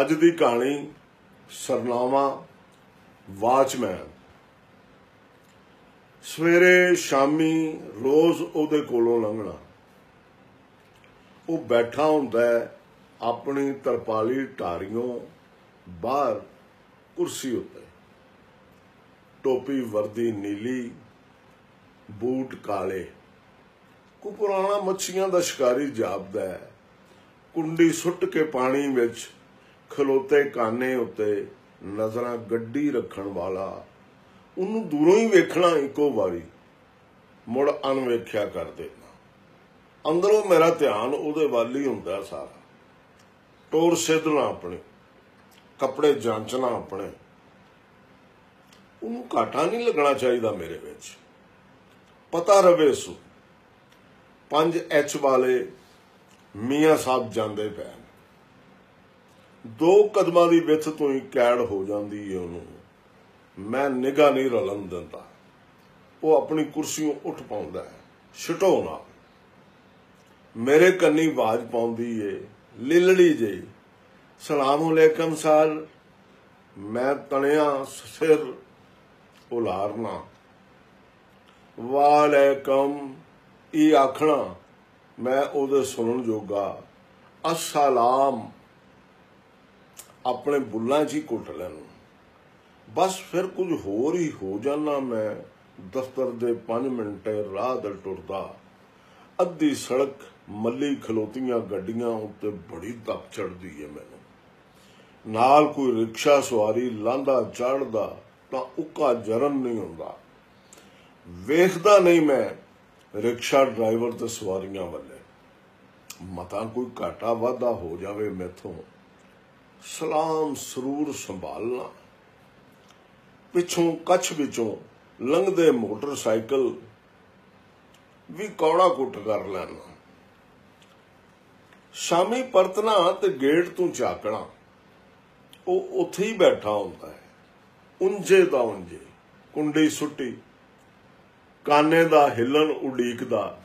ਅੱਜ ਦੀ ਕਹਾਣੀ ਸਰਨਾਮਾ ਵਾਚਮੈਨ। ਸਵੇਰੇ ਸ਼ਾਮੀ ਰੋਜ਼ ਉਹਦੇ ਕੋਲੋਂ ਲੰਘਣਾ। ਉਹ ਬੈਠਾ ਹੁੰਦਾ ਹੈ ਆਪਣੀ ਤਰਪਾਲੀ ਢਾਰੀਆਂ ਬਾਹਰ ਕੁਰਸੀ ਉੱਤੇ। ਟੋਪੀ ਵਰਦੀ ਨੀਲੀ, ਬੂਟ ਕਾਲੇ। ਕੋ ਪੁਰਾਣਾ ਮੱਛੀਆਂ ਦਾ ਸ਼ਿਕਾਰੀ ਜਾਪਦਾ ਹੈ। ਕੁੰਡੀ ਸੁੱਟ ਕੇ ਪਾਣੀ ਵਿੱਚ ਖਲੋਤੇ ਕਾਨੇ ਉੱਤੇ ਨਜ਼ਰਾਂ ਗੱਡੀ ਰੱਖਣ ਵਾਲਾ। ਉਹਨੂੰ ਦੂਰੋਂ ਹੀ ਵੇਖਣਾ ਇੱਕੋ ਵਾਰੀ। ਮੁੜ ਅਨਵੇਖਿਆ ਕਰ ਦੇਣਾ। ਅੰਦਰੋਂ ਮੇਰਾ ਧਿਆਨ ਉਹਦੇ ਵੱਲ ਹੀ ਹੁੰਦਾ ਸਾਰਾ। ਟੋਰ ਸਿੱਧਣਾ ਆਪਣੇ। ਕੱਪੜੇ ਜਾਂਚਣਾ ਆਪਣੇ। ਉਹਨੂੰ ਘਾਟਾ ਨਹੀਂ ਲੱਗਣਾ ਚਾਹੀਦਾ ਮੇਰੇ ਵਿੱਚ। ਪਤਾ ਰਵੇ ਸੋ। 5 ਐਚ ਵਾਲੇ ਮੀਆਂ ਸਾਹਿਬ ਜਾਂਦੇ ਪਏ। ਦੋ ਕਦਮਾਂ ਦੀ ਵਿੱਥ ਤੋਂ ਹੀ ਕੈੜ ਹੋ ਜਾਂਦੀ ਹੈ ਉਹਨੂੰ। ਮੈਂ ਨਿਗਾ ਨਹੀਂ ਰਲਣ ਦਿੰਦਾ। ਉਹ ਆਪਣੀ ਕੁਰਸੀੋਂ ਉੱਠ ਪਾਉਂਦਾ ਹੈ। ਛਟੋ ਮੇਰੇ ਕੰਨੀ ਆਵਾਜ਼ ਪਾਉਂਦੀ ਏ। ਲਿਲੜੀ ਜਿਹੀ। ਸਲਾਮ ਅਲੈਕਮ ਸਰ। ਮੈਂ ਤਣਿਆ ਸਿਰ ਉਲਾਰਨਾ। ਵਾਲੇਕਮ। ਇਹ ਆਖਣਾ ਮੈਂ ਉਹਦੇ ਸੁਣਨ ਜੋਗਾ। ਅਸਲਾਮ। ਆਪਣੇ ਬੁੱਲਾਂ 'ਚ ਹੀ ਕੁੱਟ ਲੈਣ। ਬਸ ਫਿਰ ਕੁਝ ਹੋਰ ਹੀ ਹੋ ਜਾਣਾ ਮੈਂ। ਦਫ਼ਤਰ ਦੇ 5 ਮਿੰਟੇ ਰਾਹ ਦਰ ਟੁਰਦਾ ਅੱਧੀ ਸੜਕ ਮੱਲੀ ਖਲੋਤੀਆਂ ਗੱਡੀਆਂ ਉੱਤੇ ਬੜੀ ਤਪ ਚੜਦੀ ਏ ਮੈਨੂੰ। ਨਾਲ ਕੋਈ ਰਿਕਸ਼ਾ ਸਵਾਰੀ ਲਾਂਦਾ ਚੜਦਾ ਤਾਂ ਉੱਕਾ ਜਰਮ ਨਹੀਂ ਹੁੰਦਾ। ਵੇਖਦਾ ਨਹੀਂ ਮੈਂ ਰਿਕਸ਼ਾ ਡਰਾਈਵਰ ਤੇ ਸਵਾਰੀਆਂ ਵੱਲੇ। ਮਤਾਂ ਕੋਈ ਘਾਟਾ ਵਾਧਾ ਹੋ ਜਾਵੇ ਮੈਥੋਂ। ਸਲਾਮ ਸਰੂਰ ਸੰਭਾਲਣਾ। ਪਿੱਛੋਂ ਕੱਛ ਵਿੱਚੋਂ ਲੰਘਦੇ ਮੋਟਰਸਾਈਕਲ ਵੀ ਕੌੜਾ ਕੁੱਟ ਕਰ ਲੈਣਾ। ਸ਼ਾਮੀ ਪਰਤਨਾ ਤੇ ਗੇਟ ਤੋਂ ਝਾਕਣਾ, ਉਹ ਉੱਥੇ ਹੀ ਬੈਠਾ ਹੁੰਦਾ ਹੈ। ਉਂਝੇ ਦਾ ਉਂਝੇ, ਕੁੰਡੀ ਸੁੱਟੀ, ਕਾਨੇ ਦਾ ਹਿੱਲਣ ਉਡੀਕਦਾ।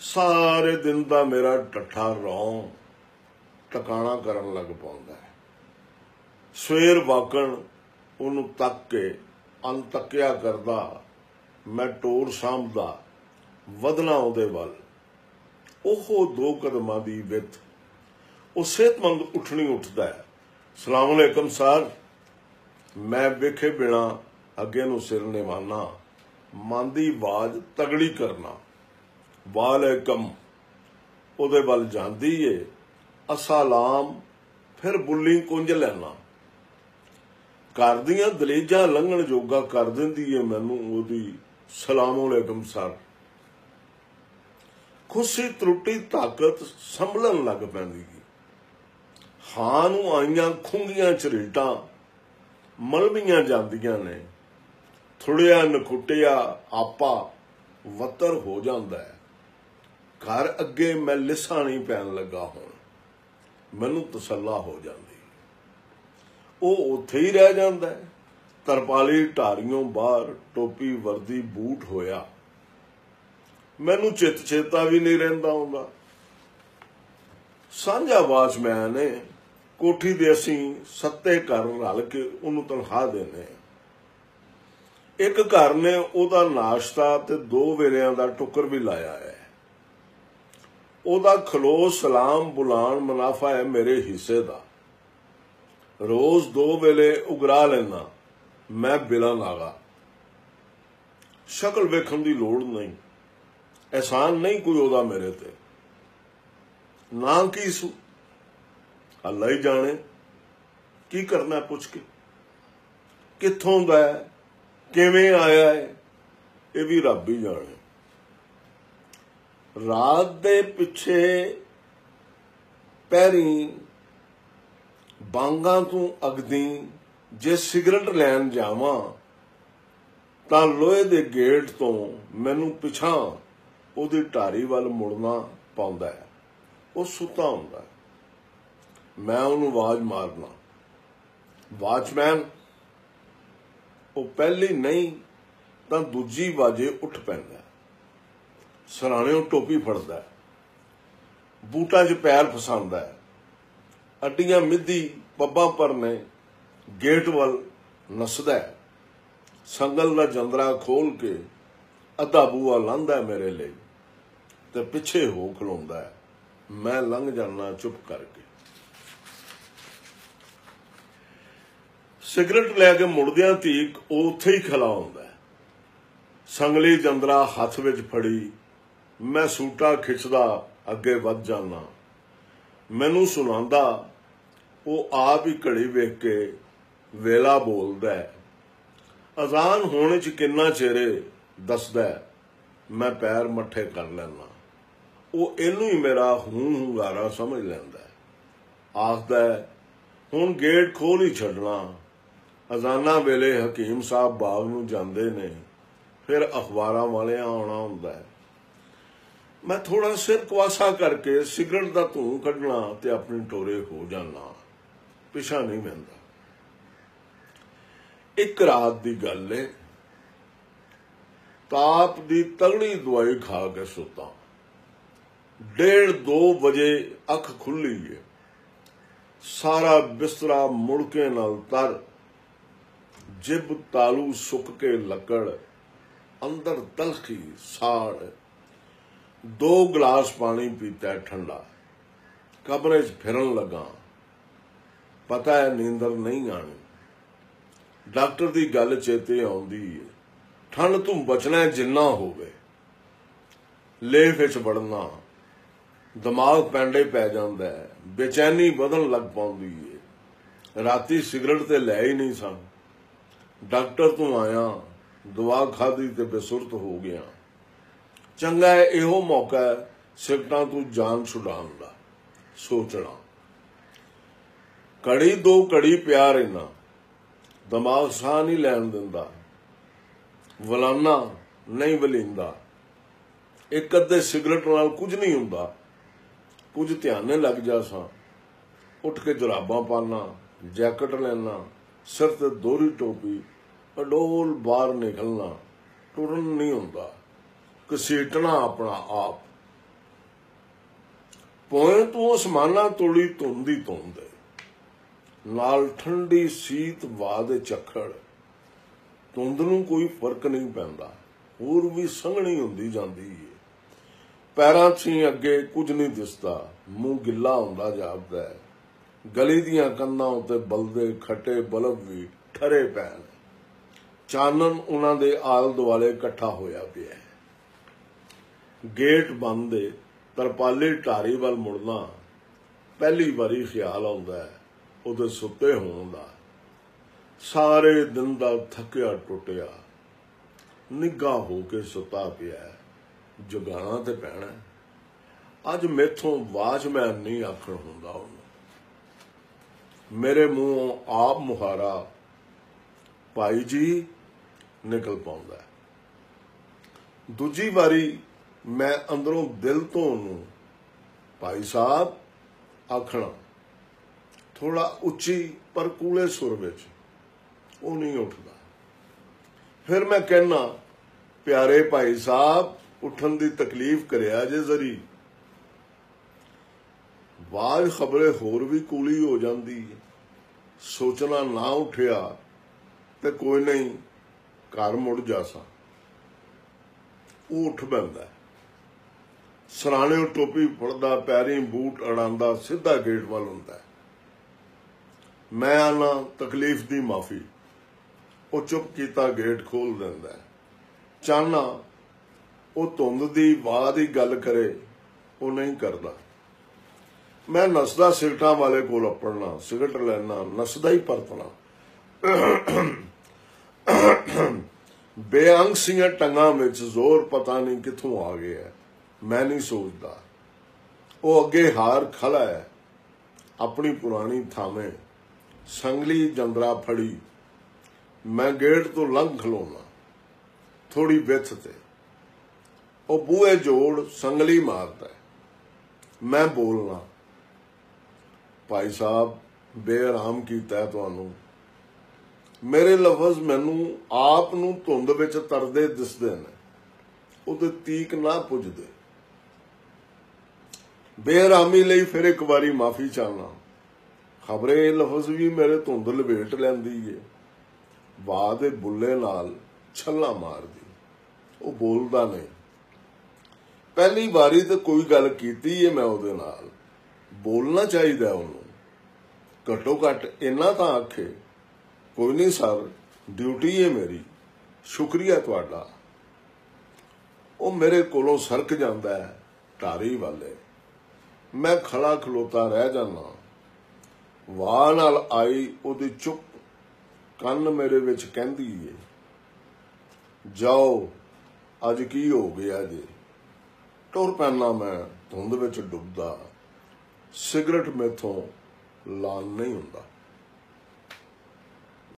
ਸਾਰੇ ਦਿਨ ਦਾ ਮੇਰਾ ਟੱਠਾ ਰੌਂ। ਟਿਕਾਣਾ ਕਰਨ ਲੱਗ ਪਾਉਂਦਾ ਹੈ। ਸਵੇਰ ਵਾਕਣ ਉਹਨੂੰ ਤੱਕ ਕੇ ਅੰਤਕਿਆ ਕਰਦਾ, ਮੈਂ ਟੋਰ ਸਾਂਭਦਾ, ਵਧਣਾ ਉਹਦੇ ਵੱਲ। ਉਹ ਦੋ ਕਦਮਾਂ ਦੀ ਵਿੱਥ। ਉਹ ਸਿਹਤਮੰਦ ਉੱਠਣੀ ਉੱਠਦਾ ਹੈ। ਸਲਾਮ ਅਲੈਕਮ ਸਰ। ਮੈਂ ਵੇਖੇ ਬਿਨਾ ਅੱਗੇ ਨੂੰ ਸਿਰ ਨਿਵਾਨਾ, ਮਨ ਦੀ ਆਵਾਜ਼ ਤਗੜੀ ਕਰਨਾ। ਵਾਲੇਕਮ। ਉਹਦੇ ਵੱਲ ਜਾਂਦੀ ਏ। ਅਸਲਾਮ, ਫਿਰ ਬੁੱਲੀ ਕੁੰਝ ਲੈਣਾ। ਘਰ ਦੀਆਂ ਦਲੇਜਾਂ ਲੰਘਣ ਜੋਗਾ ਕਰ ਦਿੰਦੀ ਏ ਮੈਨੂੰ ਉਹਦੀ ਸਲਾਮ ਅਲੈਕਮ, ਸਰ। ਖੁਸ਼ੀ ਤਰੁੱਟੀ ਤਾਕਤ ਸੰਭਲਣ ਲੱਗ ਪੈਂਦੀ ਹਾਂ ਨੂੰ ਆਈਆਂ ਖੁੰਗੀਆਂ ਝਰੀਟਾਂ ਮਲਵੀਆਂ ਜਾਂਦੀਆਂ ਨੇ। ਥੁੜਿਆ ਨਖੁੱਟਿਆ ਆਪਾ ਵਤਰ ਹੋ ਜਾਂਦਾ ਹੈ ਘਰ ਅੱਗੇ ਮੈਂ ਲਿਸਾ ਨਹੀਂ ਪੈਣ ਲੱਗਾ ਹੁਣ ਮੈਨੂੰ ਤਸੱਲਾ ਹੋ ਜਾਂਦੀ। ਉਹ ਉੱਥੇ ਹੀ ਰਹਿ ਜਾਂਦਾ ਹੈ। ਤਰਪਾਲੀ ਢਾਰੀਆਂ ਬਾਹਰ ਟੋਪੀ ਵਰਦੀ ਬੂਟ ਹੋਇਆ। ਮੈਨੂੰ ਚਿਤ ਚੇਤਾ ਵੀ ਨਹੀਂ ਰਹਿੰਦਾ ਹੁੰਦਾ। ਸਾਂਝਾ ਵਾਚਮੈਨ ਨੇ ਕੋਠੀ ਦੇ ਅਸੀਂ ਸੱਤੇ ਘਰ ਰਲ ਕੇ ਉਹਨੂੰ ਤਨਖਾਹ ਦਿੰਦੇ ਆ ਇੱਕ ਘਰ ਨੇ ਉਹਦਾ ਨਾਸ਼ਤਾ ਤੇ ਦੋ ਵੇਲਿਆਂ ਦਾ ਟੁੱਕਰ ਵੀ ਲਾਇਆ ਹੈ। ਉਹਦਾ ਖਲੋ ਸਲਾਮ ਬੁਲਾਣ ਮੁਨਾਫਾ ਹੈ ਮੇਰੇ ਹਿੱਸੇ ਦਾ। ਰੋਜ਼ ਦੋ ਵੇਲੇ ਉਗਰਾ ਲੈਣਾ ਮੈਂ ਬਿਲਾ ਲਾਗਾ। ਸ਼ਕਲ ਵੇਖਣ ਦੀ ਲੋੜ ਨਹੀਂ। ਐਸਾਨ ਨਹੀਂ ਕੋਈ ਉਹਦਾ ਮੇਰੇ ਤੇ। ਨਾ ਕੀ ਸੁ? ਅੱਲਾ ਹੀ ਜਾਣੇ, ਕੀ ਕਰਨਾ ਪੁੱਛ ਕੇ? ਕਿੱਥੋਂ ਦਾ ਕਿਵੇਂ ਆਇਆ ਹੈ? ਇਹ ਵੀ ਰੱਬ ਹੀ ਜਾਣੇ। ਰਾਤ ਦੇ ਪਿੱਛੇ ਪੈਰੀ ਬਾਂਗਾ ਤੋਂ ਅਗਦੀ ਜੇ ਸਿਗਰਟ ਲੈਣ ਜਾਵਾਂ, ਤਾਂ ਲੋਹੇ ਦੇ ਗੇਟ ਤੋਂ ਮੈਨੂੰ ਪਿਛਾਂ ਉਹਦੀ ਢਾਰੀ ਵੱਲ ਮੁੜਨਾ ਪਾਉਂਦਾ ਹੈ। ਉਹ ਸੁੱਤਾ ਹੁੰਦਾ ਮੈਂ ਉਹਨੂੰ ਆਵਾਜ਼ ਮਾਰਨਾ। ਵਾਚਮੈਨ, ਉਹ ਪਹਿਲੀ ਨਹੀਂ, ਤਾਂ ਦੂਜੀ ਵਾਜੇ ਉੱਠ ਪੈਂਦਾ ਸਰਾਣਿਓਂ ਟੋਪੀ ਫੜਦਾ ਬੂਟਾ 'ਚ ਪੈਰ ਫਸਾਉਂਦਾ ਅੱਡੀਆਂ ਮਿੱਧੀ ਪੱਬਾਂ ਪਰ ਨੇ ਗੇਟ ਵੱਲ ਨਸਦਾ ਸੰਗਲ ਦਾ ਜੰਦਰਾ ਖੋਲ ਕੇ ਅੱਧਾ ਬੂਆ ਲਾਂਦਾ ਮੇਰੇ ਲਈ ਤੇ ਪਿੱਛੇ ਹੋ ਖਲੋਂਦਾ ਹੈ। ਮੈਂ ਲੰਘ ਜਾਣਾ ਚੁੱਪ ਕਰਕੇ। ਸਿਗਰਟ ਲੈ ਕੇ ਮੁੜਦਿਆਂ ਤੀਕ ਉਹ ਉੱਥੇ ਹੀ ਖਲਾ ਹੁੰਦਾ ਸੰਗਲੀ ਜੰਦਰਾ ਹੱਥ ਵਿੱਚ ਫੜੀ ਮੈਂ ਸੂਟਾ ਖਿੱਚਦਾ, ਅੱਗੇ ਵੱਧ ਜਾਣਾ ਮੈਨੂੰ ਸੁਣਾਉਂਦਾ, ਉਹ ਆਪ ਹੀ ਘੜੀ ਵੇਖ ਕੇ ਵੇਲਾ ਬੋਲਦਾ ਹੈ। ਅਜ਼ਾਨ ਹੋਣ ਚ ਕਿੰਨਾ ਚਿਹਰੇ ਦੱਸਦਾ ਮੈਂ ਪੈਰ ਮੱਠੇ ਕਰ ਲੈਣਾ ਉਹ ਇਹਨੂੰ ਹੀ ਮੇਰਾ ਹੂੰ ਹੁੰਗਾਰਾ ਸਮਝ ਲੈਂਦਾ ਆਖਦਾ ਹੁਣ ਗੇਟ ਖੋਲ ਹੀ ਛੱਡਣਾ। ਅਜ਼ਾਨਾਂ ਵੇਲੇ ਹਕੀਮ ਸਾਹਿਬ ਬਾਗ ਨੂੰ ਜਾਂਦੇ ਨੇ, ਫਿਰ ਅਖਬਾਰਾਂ ਵਾਲਿਆਂ ਆਉਣਾ ਹੁੰਦਾ ਹੈ। ਮੈਂ ਥੋੜਾ ਸਿਰ ਕੁਆਸਾ ਕਰਕੇ ਸਿਗਰਟ ਦਾ ਧੂੰ ਕੱਢਣਾ ਤੇ ਆਪਣੀ ਟੋਰੇ ਹੋ ਜਾਣਾ। ਪਿਛਾ ਨਹੀਂ ਪੈਂਦਾ ਇੱਕ ਰਾਤ ਦੀ ਗੱਲ ਏ। ਤਾਪ ਦੀ ਤਗੜੀ ਦਵਾਈ ਖਾ ਕੇ ਸੁੱਤਾ। ਡੇਢ 2 ਵਜੇ ਅੱਖ ਖੁੱਲੀ ਏ। ਸਾਰਾ ਬਿਸਤਰਾ ਮੁੜਕੇ ਨਾਲ ਤਰ। ਜਿਬ ਤਾਲੂ ਸੁੱਕ ਕੇ ਲੱਕੜ। ਅੰਦਰ ਤਲਖੀ ਸਾੜ। ਦੋ ਗਲਾਸ ਪਾਣੀ ਪੀਤਾ ਠੰਡਾ। ਕਮਰੇ 'ਚ ਫਿਰਨ ਲੱਗਾ। ਪਤਾ ਹੈ ਨੀਂਦਰ ਨਹੀਂ ਆਣੀ। ਡਾਕਟਰ ਦੀ ਗੱਲ ਚੇਤੇ ਆਉਂਦੀ ਹੈ। ਠੰਡ ਤੋਂ ਬਚਣਾ ਜਿੰਨਾ ਹੋਵੇ। ਲੇਹ ਵਿੱਚ ਵੜਨਾ। ਦਿਮਾਗ ਪੈਂਡੇ ਪੈ ਜਾਂਦਾ ਹੈ। ਬੇਚੈਨੀ ਵਧਣ ਲੱਗ ਪਾਉਂਦੀ ਹੈ। ਰਾਤੀ ਸਿਗਰਟ ਤੇ ਲੈ ਹੀ ਨਹੀਂ ਸਨ। ਡਾਕਟਰ ਤੋਂ ਆਇਆ ਦਵਾ ਖਾਦੀ ਤੇ ਬੇਸੁਰਤ ਹੋ ਗਿਆ। ਚੰਗਾ ਇਹੋ ਮੌਕਾ ਹੈ ਸਿਗਰਟਾਂ ਤੋਂ ਜਾਨ ਛੁਡਾਉਣ ਦਾ, ਸੋਚਣਾ। ਕੜੀ ਦੋ ਕੜੀ ਪਿਆਰ ਇਹਨਾਂ ਦਿਮਾਗ ਸਾਹ ਨਹੀਂ ਲੈਣ ਦਿੰਦਾ। ਵਲਾਨਾ ਨਹੀਂ ਵਲਿੰਦਾ। ਇੱਕ ਅੱਧੇ ਸਿਗਰਟ ਨਾਲ ਕੁਝ ਨਹੀਂ ਹੁੰਦਾ। ਕੁਝ ਧਿਆਨ ਧਿਆਨੇ ਲੱਗ ਜਾ ਸਾਂ। ਉੱਠ ਕੇ ਜੁਰਾਬਾਂ ਪਾਣਾ ਜੈਕਟ ਲੈਣਾ ਸਿਰ ਤੇ ਦੋਰੀ ਟੋਪੀ, ਅਡੋਲ ਬਾਹਰ ਨਿਕਲਣਾ, ਟੁਰਨ ਨਹੀਂ ਹੁੰਦਾ। ਕਸੀਟਣਾ ਆਪਣਾ ਆਪ। ਪੋਏ ਤੋਂ ਅਸਮਾਨਾਂ ਤੋੜੀ ਧੁੰਦੀ ਧੁੰਦ। ਨਾਲ ਠੰਡੀ ਸੀਤ ਵਾਦ ਚੱਖੜ। ਧੁੰਦ ਨੂੰ ਕੋਈ ਫ਼ਰਕ ਨਹੀਂ ਪੈਂਦਾ। ਹੋਰ ਵੀ ਸੰਘਣੀ ਹੁੰਦੀ ਜਾਂਦੀ ਹੈ ਪੈਰਾਂ 'ਚ ਹੀ ਅੱਗੇ ਕੁਝ ਨਹੀਂ ਦਿਸਦਾ। ਮੂੰਹ ਗਿੱਲਾ ਹੁੰਦਾ ਜਾਪਦਾ ਹੈ ਗਲੀ ਦੀਆਂ ਕੰਨਾਂ ਉੱਤੇ ਬਲਦੇ ਖੱਟੇ ਬਲਬ ਵੀ ਠਰੇ ਪੈਣ। ਚਾਨਣ ਉਹਨਾਂ ਦੇ ਆਲ ਦੁਆਲੇ ਇਕੱਠਾ ਹੋਇਆ ਪਿਆ ਹੈ ਗੇਟ ਬੰਦ ਦੇ ਤਰਪਾਲੀ ਢਾਰੀ ਵੱਲ ਮੁੜਨਾ, ਪਹਿਲੀ ਵਾਰੀ ਖਿਆਲ ਆਉਂਦਾ ਹੈ, ਉਹਦੇ ਸੁੱਤੇ ਹੋਣ ਦਾ। ਸਾਰੇ ਦਿਨ ਦਾ ਥੱਕਿਆ ਟੁੱਟਿਆ ਨਿੱਗਾ ਹੋ ਕੇ ਸੁੱਤਾ ਪਿਆ ਜਗਾਣਾ ਤੇ ਪੈਣਾ ਅੱਜ ਮੇਥੋਂ ਵਾਚਮੈਨ ਨਹੀਂ ਆਖਣ ਹੁੰਦਾ ਉਹਨੂੰ। ਮੇਰੇ ਮੂੰਹੋਂ ਆਪ ਮੁਹਾਰਾ ਭਾਈ ਜੀ ਨਿਕਲ ਪਾਉਂਦਾ ਦੂਜੀ ਵਾਰੀ ਮੈਂ ਅੰਦਰੋਂ ਦਿਲ ਤੋਂ ਉਹਨੂੰ, ਭਾਈ ਸਾਹਿਬ, ਆਖਣਾ ਥੋੜਾ ਉੱਚੀ ਪਰ ਕੂਲੇ ਸੁਰ ਵਿੱਚ, ਉਹ ਨਹੀਂ ਉੱਠਦਾ। ਫਿਰ ਮੈਂ ਕਹਿਣਾ ਪਿਆਰੇ ਭਾਈ ਸਾਹਿਬ, ਉੱਠਣ ਦੀ ਤਕਲੀਫ ਕਰਿਆ ਜੇ ਜ਼ਰੀ। ਬਾਅਦ ਖਬਰੇ ਹੋਰ ਵੀ ਕੂਲੀ ਹੋ ਜਾਂਦੀ, ਸੋਚਣਾ ਨਾ ਉਠਿਆ, ਤੇ ਕੋਈ ਨਹੀਂ, ਘਰ ਮੁੜ ਜਾਸਾ ਉਹ ਉੱਠ ਬੰਦਾ ਸਰਾਣੇ ਟੋਪੀ ਫੜਦਾ, ਪੈਰੀ ਬੂਟ ਅੜਾਂਦਾ ਸਿੱਧਾ ਗੇਟ ਵੱਲ ਹੁੰਦਾ ਮੈਂ ਆਨਾ ਤਕਲੀਫ ਦੀ ਮਾਫੀ। ਉਹ ਚੁੱਪ ਕੀਤਾ ਗੇਟ ਖੋਲ ਦਿੰਦਾ ਹੈ। ਚਾਹਨਾ, ਉਹ ਧੁੰਦ ਦੀ ਵਾਹ ਦੀ ਗੱਲ ਕਰੇ, ਉਹ ਨਹੀਂ ਕਰਦਾ। ਮੈਂ ਨਸਦਾ ਸਿਗਟਾਂ ਵਾਲੇ ਕੋਲ ਅਪੜਨਾ ਸਿਗਰਟ ਲੈਣਾ, ਨਸਦਾ ਹੀ ਪਰਤਣਾ। ਬੇਅੰਗ ਸਿੰਘਾਂ ਟੰਗਾਂ ਵਿੱਚ ਜ਼ੋਰ ਪਤਾ ਨਹੀਂ ਕਿੱਥੋਂ ਆ ਗਿਆ ਮੈਂ ਨਹੀਂ ਸੋਚਦਾ। ਉਹ ਅੱਗੇ ਹਾਰ ਖਲਾ ਹੈ। ਆਪਣੀ ਪੁਰਾਣੀ ਥਾਵੇਂ ਸੰਗਲੀ ਜੰਦਰਾ ਫੜੀ। ਮੈਂ ਗੇਟ ਤੋਂ ਲੰਘ ਖਲੋਣਾ ਥੋੜੀ ਵਿੱਥ ਤੇ। ਉਹ ਬੂਹੇ ਜੋੜ ਸੰਗਲੀ ਮਾਰਦਾ ਮੈਂ ਬੋਲਣਾ, ਭਾਈ ਸਾਹਿਬ, ਬੇਆਰਾਮ ਕੀਤਾ ਤੁਹਾਨੂੰ। ਮੇਰੇ ਲਫ਼ਜ਼ ਮੈਨੂੰ ਆਪ ਨੂੰ ਧੁੰਦ ਵਿੱਚ ਤਰਦੇ ਦਿਸਦੇ ਨੇ। ਉਹਦੇ ਤੀਕ ਨਾ ਪੁੱਜਦੇ। ਬੇਆਰਾਮੀ ਲਈ ਫਿਰ ਇੱਕ ਵਾਰੀ ਮਾਫੀ ਚਾਹਨਾ ਖਬਰੇ ਇਹ ਲਫ਼ਜ਼ ਵੀ ਮੇਰੇ ਧੁੰਦ ਲਵੇਟ ਲੈਂਦੀ ਏ। ਵਾਹ ਬੁੱਲੇ ਨਾਲ ਛੱਲਾ ਮਾਰਦੀ। ਉਹ ਬੋਲਦਾ ਨਹੀਂ। ਪਹਿਲੀ ਵਾਰੀ ਤੇ ਕੋਈ ਗੱਲ ਕੀਤੀ ਏ ਮੈਂ ਉਹਦੇ ਨਾਲ। ਬੋਲਣਾ ਚਾਹੀਦਾ ਉਹਨੂੰ। ਘੱਟੋ ਘੱਟ ਇੰਨਾ ਤਾਂ ਆਖੇ, ਕੋਈ ਨਹੀਂ ਸਰ, ਡਿਊਟੀ ਏ ਮੇਰੀ। ਸ਼ੁਕਰੀਆ ਤੁਹਾਡਾ। ਉਹ ਮੇਰੇ ਕੋਲੋਂ ਸਰਕ ਜਾਂਦਾ ਹੈ ਧਾਰੀ ਵਾਲੇ। ਮੈਂ ਖੜਾ ਖਲੋਤਾ ਰਹਿ ਜਾਣਾ ਵਾਹ ਨਾਲ ਆਈ ਉਹਦੀ ਚੁੱਪ, ਕੰਨ ਮੇਰੇ ਵਿੱਚ ਕਹਿੰਦੀ ਏ, ਜਾਓ, ਅੱਜ ਕੀ ਹੋ ਗਿਆ ਜੀ? ਟੁਰ ਪੈਣਾ ਮੈਂ, ਧੁੰਦ ਵਿੱਚ ਡੁੱਬਦਾ। ਸਿਗਰਟ ਮੇਥੋਂ ਲਾਲ ਨਹੀਂ ਹੁੰਦਾ।